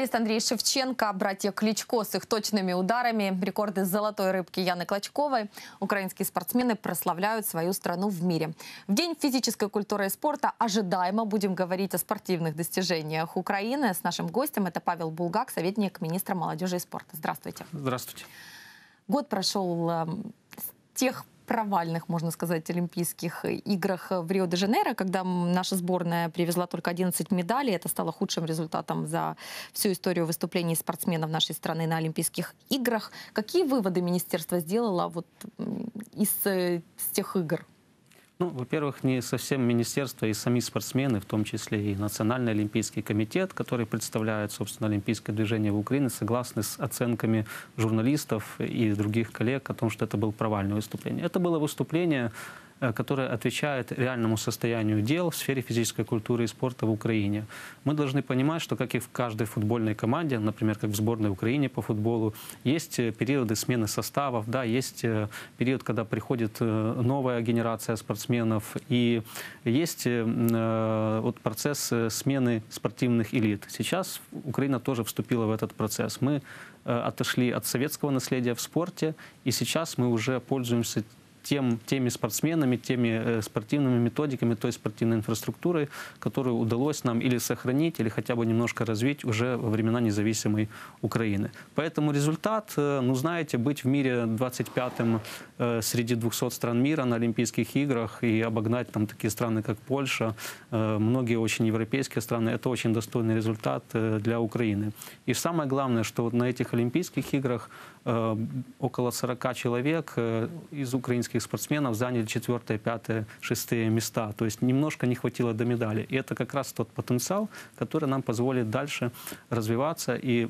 Футболист Андрей Шевченко, братья Кличко с их точными ударами, рекорды золотой рыбки Яны Клочковой. Украинские спортсмены прославляют свою страну в мире. В День физической культуры и спорта ожидаемо будем говорить о спортивных достижениях Украины. С нашим гостем это Павел Булгак, советник министра молодежи и спорта. Здравствуйте. Здравствуйте. Год прошел э, с тех провальных, можно сказать, Олимпийских играх в Рио-де-Жанейро, когда наша сборная привезла только 11 медалей. Это стало худшим результатом за всю историю выступлений спортсменов нашей страны на Олимпийских играх. Какие выводы министерство сделало вот из, из тех игр? Ну, во-первых, не совсем министерство и сами спортсмены, в том числе и Национальный олимпийский комитет, который представляет, собственно, олимпийское движение в Украине, согласны с оценками журналистов и других коллег о том, что это было провальное выступление. Это было выступление которая отвечает реальному состоянию дел в сфере физической культуры и спорта в Украине. Мы должны понимать, что как и в каждой футбольной команде, например, как в сборной Украине по футболу, есть э, периоды смены составов, да, есть э, период, когда приходит новая генерация спортсменов, и есть вот процесс смены спортивных элит. Сейчас Украина тоже вступила в этот процесс. Мы отошли от советского наследия в спорте, и сейчас мы уже пользуемся тем, теми спортсменами, теми э, спортивными методиками, той спортивной инфраструктурой, которую удалось нам или сохранить, или хотя бы немножко развить уже во времена независимой Украины. Поэтому результат, э, ну знаете, быть в мире 25-м э, среди 200 стран мира на Олимпийских играх и обогнать там такие страны, как Польша, многие очень европейские страны, это очень достойный результат для Украины. И самое главное, что вот на этих Олимпийских играх около 40 человек из украинских российских спортсменов заняли четвертое, пятое, шестые места. То есть немножко не хватило до медали. И это как раз тот потенциал, который нам позволит дальше развиваться и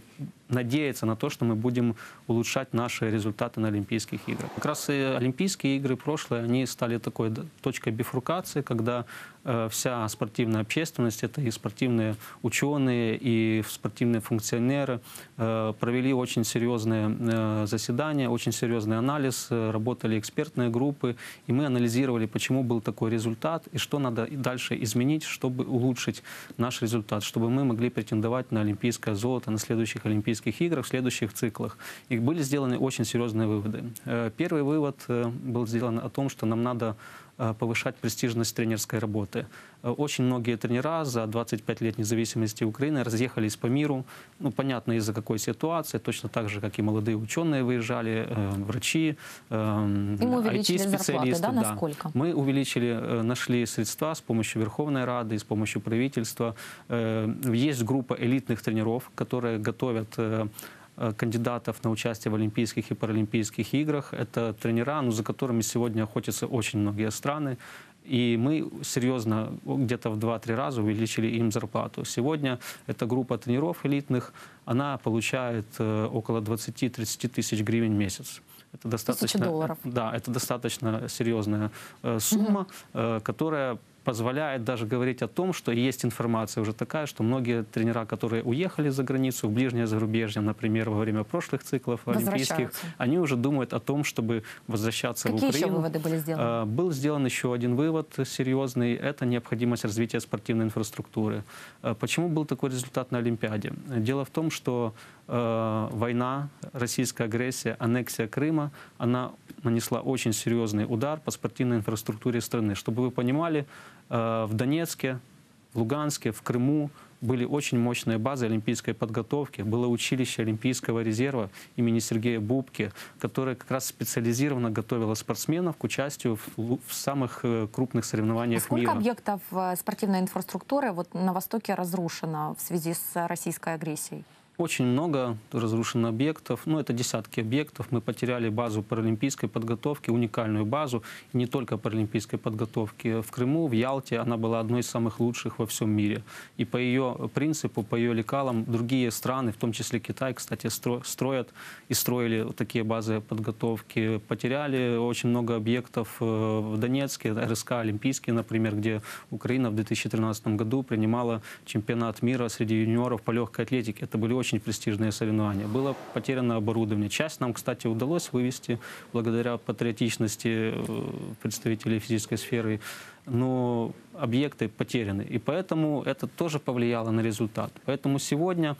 надеяться на то, что мы будем улучшать наши результаты на Олимпийских играх. Как раз и Олимпийские игры прошлые, они стали такой точкой бифуркации, когда э, вся спортивная общественность, это и спортивные ученые, и спортивные функционеры, э, провели очень серьезные э, заседания, очень серьезный анализ, работали экспертные группы, и мы анализировали, почему был такой результат, и что надо дальше изменить, чтобы улучшить наш результат, чтобы мы могли претендовать на олимпийское золото на следующих Олимпийских Олимпийских играх в следующих циклах. И были сделаны очень серьезные выводы. Э, первый вывод э, был сделан о том, что нам надо повышать престижность тренерской работы. Э, очень многие тренера за 25 лет независимости Украины разъехались по миру. Ну, понятно, из-за какой ситуации. Точно так же, как и молодые ученые выезжали, э, врачи, IT-специалисты. Да, насколько? Мы увеличили, нашли средства с помощью Верховной Рады, с помощью правительства. Есть группа элитных тренеров, которые готовят Э, кандидатов на участие в Олимпийских и Паралимпийских играх. Это тренера, ну, за которыми сегодня охотятся очень многие страны. И мы серьезно, где-то в 2-3 раза увеличили им зарплату. Сегодня эта группа тренеров элитных, она получает э, около 20-30 тысяч гривен в месяц. Это достаточно, долларов. Да, это достаточно серьезная э, сумма, угу. которая позволяет даже говорить о том, что есть информация уже такая, что многие тренера, которые уехали за границу, в ближнее зарубежье, например, во время прошлых циклов олимпийских, они уже думают о том, чтобы возвращаться Какие в Украину. Какие выводы были сделаны? А, был сделан еще один вывод серьезный. Это необходимость развития спортивной инфраструктуры. А, почему был такой результат на Олимпиаде? Дело в том, что а, война, российская агрессия, аннексия Крыма, она нанесла очень серьезный удар по спортивной инфраструктуре страны. Чтобы вы понимали, э, в Донецке, в Луганске, в Крыму были очень мощные базы олимпийской подготовки. Было училище Олимпийского резерва имени Сергея Бубки, которое как раз специализированно готовило спортсменов к участию в, в самых э, крупных соревнованиях а сколько мира. Сколько объектов э, спортивной инфраструктуры вот на Востоке разрушено в связи с российской агрессией? Очень много разрушено объектов. Ну, это десятки объектов. Мы потеряли базу паралимпийской подготовки, уникальную базу. И не только паралимпийской подготовки. В Крыму, в Ялте она была одной из самых лучших во всем мире. И по ее принципу, по ее лекалам, другие страны, в том числе Китай, кстати, строят и строили такие базы подготовки. Потеряли очень много объектов э, в Донецке, РСК Олимпийский, например, где Украина в 2013 году принимала чемпионат мира среди юниоров по легкой атлетике. Это были очень очень престижные соревнования. Было потеряно оборудование. Часть нам, кстати, удалось вывести благодаря патриотичности э, представителей физической сферы, но объекты потеряны. И поэтому это тоже повлияло на результат. Поэтому сегодня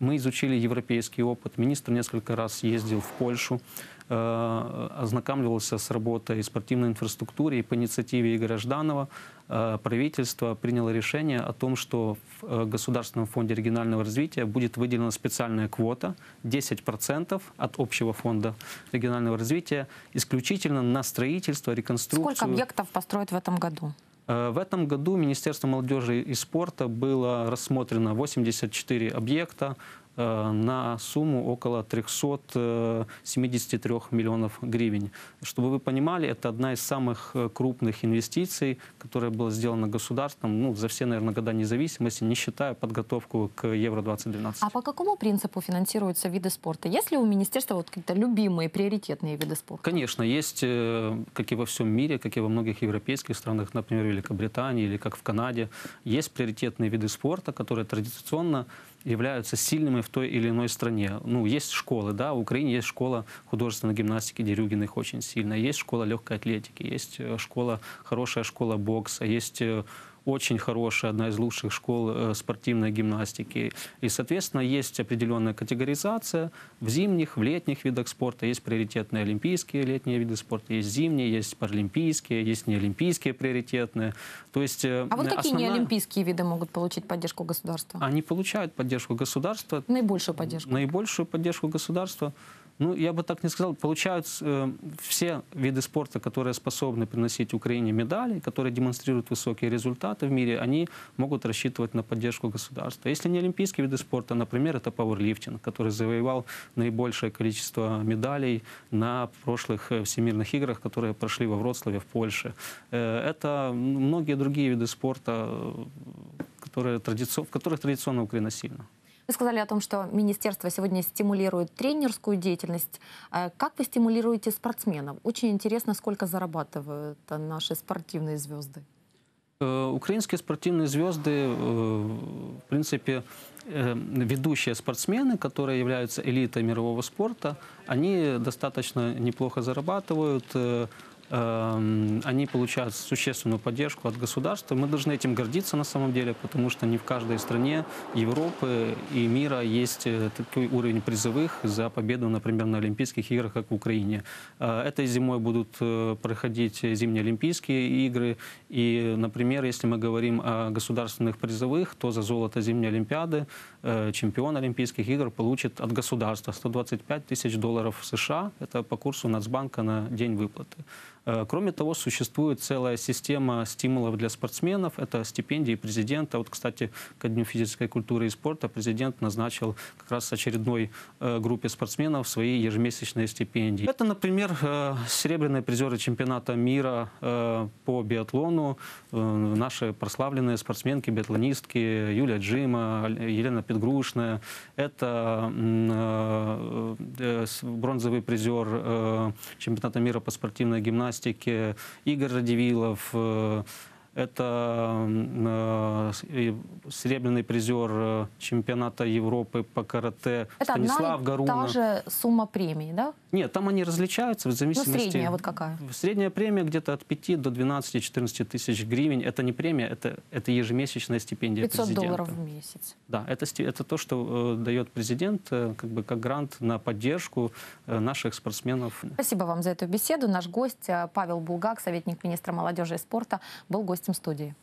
Мы изучили европейский опыт. Министр несколько раз ездил в Польшу, э, ознакомливался с работой спортивной инфраструктуры. И по инициативе Игоря Жданова э, правительство приняло решение о том, что в э, Государственном фонде регионального развития будет выделена специальная квота 10% от общего фонда регионального развития исключительно на строительство, реконструкцию. Сколько объектов построят в этом году? Э, в этом году Министерство молодежи и спорта было рассмотрено 84 объекта, на сумму около 373 миллионов гривен. Чтобы вы понимали, это одна из самых э, крупных инвестиций, которая была сделана государством ну, за все, наверное, года независимости, не считая подготовку к Евро-2012. А по какому принципу финансируются виды спорта? Есть ли у министерства вот какие-то любимые, приоритетные виды спорта? Конечно, есть, э, как и во всем мире, как и во многих европейских странах, например, в Великобритании или как в Канаде, есть приоритетные виды спорта, которые традиционно являются сильными в той или иной стране. Ну, есть школы, да, в Украине есть школа художественной гимнастики Дерюгиных очень сильная, есть школа легкой атлетики, есть э, школа, хорошая школа бокса, есть э, очень хорошая, одна из лучших школ э, спортивной гимнастики. И, соответственно, есть определенная категоризация в зимних, в летних видах спорта. Есть приоритетные олимпийские летние виды спорта, есть зимние, есть паралимпийские, есть неолимпийские приоритетные. То есть, э, а вот какие основная... неолимпийские виды могут получить поддержку государства? Они получают поддержку государства. Наибольшую поддержку? Наибольшую поддержку государства. Ну, я бы так не сказал. Получают э, все виды спорта, которые способны приносить Украине медали, которые демонстрируют высокие результаты в мире, они могут рассчитывать на поддержку государства. Если не олимпийские виды спорта, например, это пауэрлифтинг, который завоевал наибольшее количество медалей на прошлых э, всемирных играх, которые прошли во Вроцлаве в Польше. Э, это многие другие виды спорта, э, которые традици... в которых традиционно Украина сильна. Вы сказали о том, что министерство сегодня стимулирует тренерскую деятельность. А как вы стимулируете спортсменов? Очень интересно, сколько зарабатывают наши спортивные звезды. Э, украинские спортивные звезды, э, в принципе, э, ведущие спортсмены, которые являются элитой мирового спорта, они достаточно неплохо зарабатывают. Эм, они получают существенную поддержку от государства. Мы должны этим гордиться на самом деле, потому что не в каждой стране Европы и мира есть э, такой уровень призовых за победу, например, на Олимпийских играх, как в Украине. Э, этой зимой будут э, проходить зимние Олимпийские игры. И, например, если мы говорим о государственных призовых, то за золото зимней Олимпиады чемпион Олимпийских игр получит от государства 125 тысяч долларов США. Это по курсу Нацбанка на день выплаты. Э, кроме того, существует целая система стимулов для спортсменов. Это стипендии президента. Вот, кстати, ко Дню физической культуры и спорта президент назначил как раз очередной э, группе спортсменов свои ежемесячные стипендии. Это, например, э, серебряные призеры чемпионата мира по биатлону, наши прославленные спортсменки, биатлонистки Юлия Джима, Елена Петгрушная. Это бронзовый призер чемпионата мира по спортивной гимнастике гимнастике, Игорь Радивилов, э, это э, серебряный призер э, чемпионата Европы по карате Это Станислав одна Гаруна. та же сумма премии, да? Нет, там они различаются в ну, зависимости... Ну, средняя вот какая? Средняя премия где-то от 5 до 12-14 тысяч гривен. Это не премия, это, это ежемесячная стипендия 500 президента. долларов в месяц. Да, это, это то, что э, дает президент э, как бы как грант на поддержку э, наших спортсменов. Спасибо вам за эту беседу. Наш гость э, Павел Булгак, советник министра молодежи и спорта, был гостем студии.